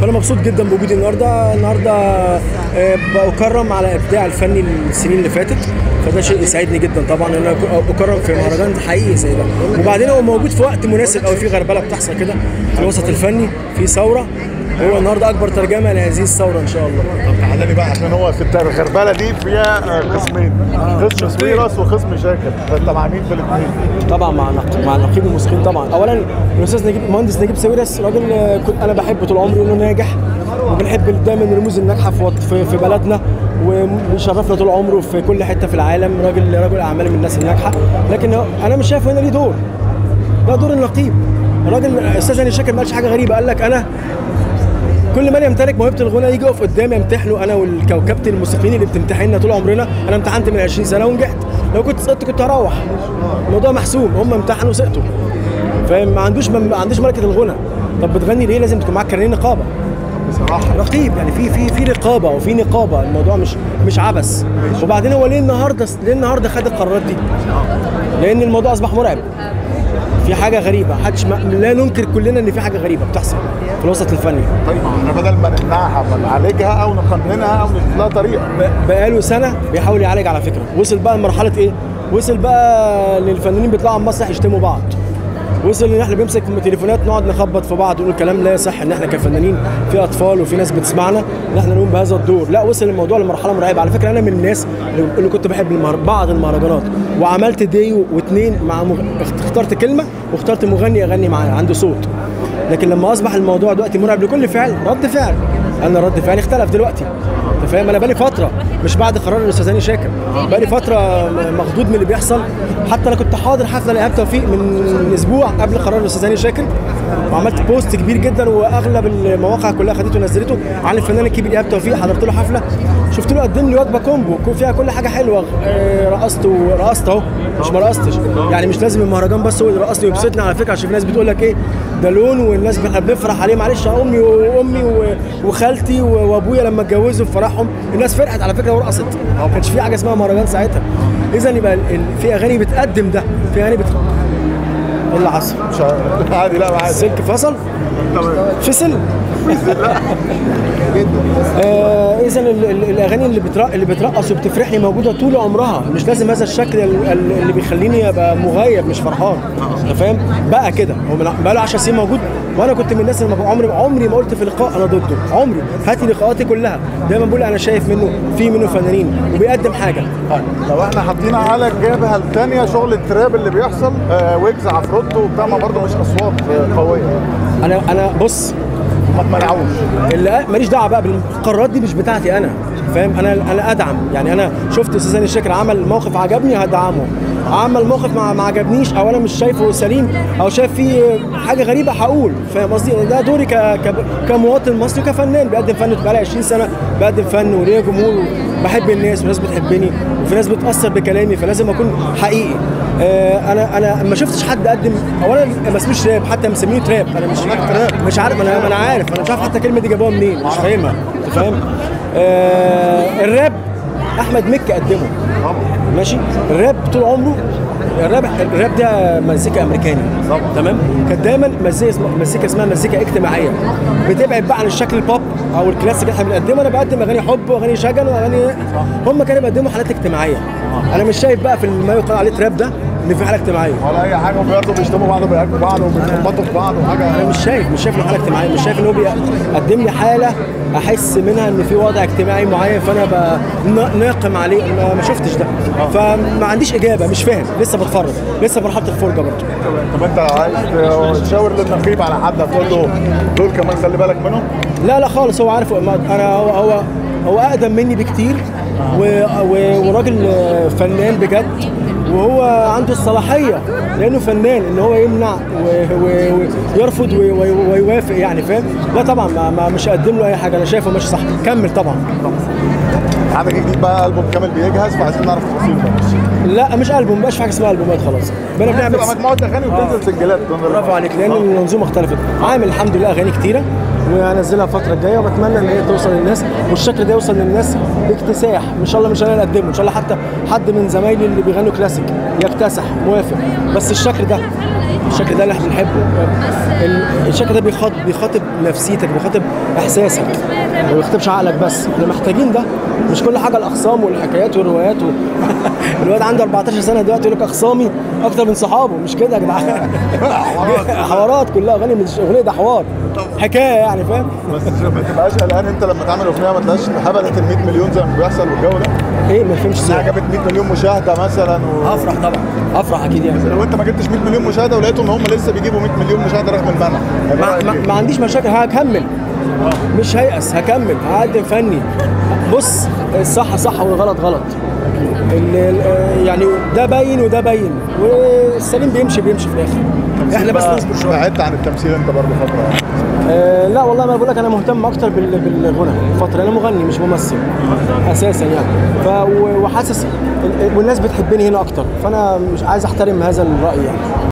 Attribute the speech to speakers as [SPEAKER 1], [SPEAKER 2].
[SPEAKER 1] فأنا مبسوط جدا بوجودي النهارده. النهارده آه، بكرم على إبداع الفني السنين اللي فاتت. فده شيء يسعدني جدا طبعا إن أنا أكرم في مهرجان. حقيقي زي ده وبعدين هو موجود في وقت مناسب قوي في غربلة بتحصل كده في الوسط الفني في ثورة. هو النهارده أكبر ترجمة لهذه الثورة إن شاء الله.
[SPEAKER 2] طب تعالى لي بقى عشان هو في الغربلة دي فيها قسمين قسم سويرس وقسم شاكر فأنت مع مين في الاثنين؟
[SPEAKER 1] طبعا مع مع نقيب الموسيقيين طبعا. اولا الأستاذ نجيب المهندس نجيب ساويرس راجل آه، كنت أنا بحبه طول عمري إنه ناجح وبنحب دايما الرموز الناجحة في في بلدنا وبيشرفنا طول عمره في كل حتة في العالم. راجل رجل أعمال من الناس الناجحة. لكن أنا مش شايف هنا ليه دور. ده دور النقيب. الراجل الاستاذ هاني شاكر ما قالش حاجة غريبة. قال لك أنا كل من يمتلك موهبة الغنى يجي يقف قدامي امتحنه أنا والكوكبه الموسيقيين اللي بتمتحننا طول عمرنا. أنا امتحنت من 20 سنة ونجحت. لو كنت سقطت كنت هروح. الموضوع محسوم. هم امتحنوا وسقطوا فاهم؟ ما عندوش ما عندوش ملكة الغنى طب بتغني ليه؟ لازم تكون معاك كارنيه نقابة.
[SPEAKER 2] بصراحة.
[SPEAKER 1] رقيب يعني. في في في رقابه وفي نقابة. الموضوع مش مش عبث. وبعدين هو ليه النهارده ليه النهارده خد القرارات دي؟ لأن الموضوع أصبح مرعب. في حاجة غريبة. حدش ما لا ننكر كلنا إن في حاجة غريبة بتحصل في الوسط الفني.
[SPEAKER 2] طيب إحنا بدل ما نمنعها ما نعالجها أو نقننها أو نشوف لها
[SPEAKER 1] طريقة. بقاله سنة بيحاول يعالج على فكرة. وصل بقى لمرحلة إيه؟ وصل بقى للفنانين بيطلعوا على المسرح يشتموا بعض. وصل إن إحنا بنمسك تليفونات نقعد نخبط في بعض ونقول كلام لا يصح إن إحنا كفنانين في أطفال وفي ناس بتسمعنا إن إحنا نقوم بهذا الدور. لا وصل الموضوع لمرحلة مرعبة. على فكرة أنا من الناس اللي- كنت بحب المهر... بعض المهرجانات. وعملت دي واثنين مع مغ... اخترت كلمة واخترت مغني اغني معاه عنده صوت. لكن لما أصبح الموضوع دلوقتي مرعب لكل فعل رد فعل. أنا رد فعلي اختلف دلوقتي. أنت فاهم؟ أنا بقالي فترة مش بعد قرار الأستاذ هاني شاكر. بقالي فترة مخضوض من اللي بيحصل. حتى أنا كنت حاضر حفلة لإيهاب توفيق من أسبوع قبل قرار الأستاذ هاني شاكر. وعملت post كبير جدا وأغلب المواقع كلها خدته ونزلته. عن الفنان الكبير إيهاب توفيق حضرت له حفلة. شفت له قدم لي وجبة combo كو- فيها كل حاجة حلوة آه، رقصت ورقصت اهو. مش ما رقصتش. يعني مش لازم المهرجان بس هو اللي يرقصني ويبسطني على فكرة عشان في ناس بتقول لك إيه ده لون والناس إحنا بنفرح عليه. معلش أمي وأمي وخالتي وأبويا لما اتجوزوا في فرحهم الناس فرحت على فكرة ورقصت. ما كانش في حاجة اسمها مهرجان ساعتها. اذا يبقى في أغاني بتقدم ده في أغاني بت إيه اللي حصل؟
[SPEAKER 2] مش عارف. عادي لا عادي.
[SPEAKER 1] السلك فصل؟
[SPEAKER 2] تمام.
[SPEAKER 1] فصل آه اذا ال- ال- الأغاني اللي بترق اللي بترقص وبتفرحني موجودة طول عمرها. مش لازم هذا الشكل ال- ال- اللي بيخليني أبقى مغيب مش فرحان. أنت فاهم؟ بقى كده. هو بقى له 10 سنين موجود. وأنا كنت من الناس اللي عمري عمري ما قلت في لقاء أنا ضده. عمري. هاتي لقاءاتي كلها. دايما بقول أنا شايف منه في منه فنانين. وبيقدم حاجة.
[SPEAKER 2] طيب. لو إحنا حاطين على الجبهة الثانية شغل التراب اللي بيحصل آه ويجز عفروتو وبتاع ما برضه مش أصوات آه، قوية.
[SPEAKER 1] أنا أنا بص.
[SPEAKER 2] ما تمنعوش.
[SPEAKER 1] اللي ماليش دعوة بقى بالقرارات دي مش بتاعتي أنا. فاهم؟ أنا أنا أدعم. يعني أنا شفت أستاذ هاني الشاكر عمل موقف عجبني هدعمه. عمل موقف ما, عجبنيش أو أنا مش شايفه سليم أو شايف فيه حاجة غريبة هقول فاهم قصدي؟ ده دوري ك... ك... كمواطن مصري كفنان بيقدم فن بقالي 20 سنة بقدم فن وليا جمهور بحب الناس وناس بتحبني وفي ناس بتأثر بكلامي فلازم أكون حقيقي. آه أنا أنا ما شفتش حد قدم اولا ما اسموش راب حتى مسميه تراب. أنا مش مش عارف أنا أنا عارف. أنا مش عارف حتى الكلمة دي جابوها منين. مش فاهمها. أنت فاهم؟ آه الراب أحمد مكي قدمه. ماشي؟ الراب طول عمره الراب الراب ده مزيكا أمريكاني. تمام؟ كانت دايما مزيكا اسمها مزيكا اسمها مزيكا اجتماعية. بتبعد بقى عن الشكل البوب أو الكلاسيك اللي إحنا بنقدمه. أنا بقدم أغاني حب وأغاني شجن واغاني هم كانوا بيقدموا حالات اجتماعية. أنا مش شايف بقى في ما يقال عليه تراب ده. ان في حاله اجتماعيه
[SPEAKER 2] ولا أي حاجة وبرضه بيشتموا بعض وبيهاجموا بعض وبيخبطوا في بعض وحاجة.
[SPEAKER 1] أنا مش شايف مش شايف انه حاله اجتماعيه مش شايف إن هو بيقدم لي حالة أحس منها إن في وضع اجتماعي معين فأنا ناقم عليه. ما, شفتش ده. فما عنديش إجابة مش فاهم. لسه بتفرج. لسه مرحله الفرجه برضه.
[SPEAKER 2] طب أنت عايز تشاور للنقيب على حد؟ هتقول له دول كمان خلي بالك منهم؟
[SPEAKER 1] لا لا خالص. هو عارف. أنا هو هو هو أقدم مني بكتير. و- و- وراجل آه، فنان بجد. وهو عنده الصلاحية لأنه فنان إن هو يمنع ويرفض ويوافق يعني فاهم؟ لا طبعا ما ما مش هقدم له أي حاجة أنا شايفه ماشي صح. كمل طبعا.
[SPEAKER 2] عندك جديد بقى ألبوم كامل بيجهز فعايزين نعرف تفاصيل بقى
[SPEAKER 1] لا مش ألبوم مبقاش في حاجة اسمها ألبومات خلاص. بقينا بنعمل
[SPEAKER 2] مجموعة أغاني وتنزل سنجلات
[SPEAKER 1] برافو عليك لأن المنظومة اختلفت. عامل الحمد لله أغاني كتيرة. وهنزلها الفترة الجاية وبتمنى إن هي توصل للناس والشكل ده يوصل للناس باكتساح. إن شاء الله مش أنا اللي اقدمه إن شاء الله حتى حد من زمايلي اللي بيغنوا كلاسيك يكتسح. موافق. بس الشكل ده الشكل ده اللي إحنا بنحبه. ال- الشكل ده بيخاطب بيخاطب نفسيتك بيخاطب إحساسك. ما بيخاطبش عقلك بس. إحنا محتاجين ده. مش كل حاجة الاخصام والحكايات والروايات و... الواد عنده 14 سنة دلوقتي يقول لك اخصامي أكتر من صحابه. مش كده يا جدعان؟ حوارات. كلها اغاني مش اغنية ده حوار. حكاية يعني فاهم؟
[SPEAKER 2] بس ما تبقاش قلقان. انت لما تعمل اغنية ما تلاقيش هبلت ال 100 مليون زي ما بيحصل والجو ده.
[SPEAKER 1] إيه ما
[SPEAKER 2] انها
[SPEAKER 1] إزاي.
[SPEAKER 2] جابت 100 مليون مشاهدة مثلا و...
[SPEAKER 1] افرح طبعا افرح أكيد يعني.
[SPEAKER 2] لو انت ما جبتش 100 مليون مشاهدة ولقيتوا ان هم لسه بيجيبوا 100 مليون مشاهدة رغم المنع
[SPEAKER 1] ما, ما؟ ما عنديش مشاكل. هكمل. مش هيأس هكمل. هقدم فني. بص الصح صح والغلط غلط. يعني ده باين وده باين. والسليم بيمشي بيمشي في الآخر. إحنا بس نصبر شوية.
[SPEAKER 2] بعدت عن التمثيل انت برضه فترة.
[SPEAKER 1] آه لا والله ما بقول لك أنا مهتم أكتر بال- بالغنى الفترة أنا مغني مش ممثل. أساسا يعني. ف وحاسس ال- والناس بتحبني هنا أكتر. فأنا مش عايز أحترم هذا الرأي يعني.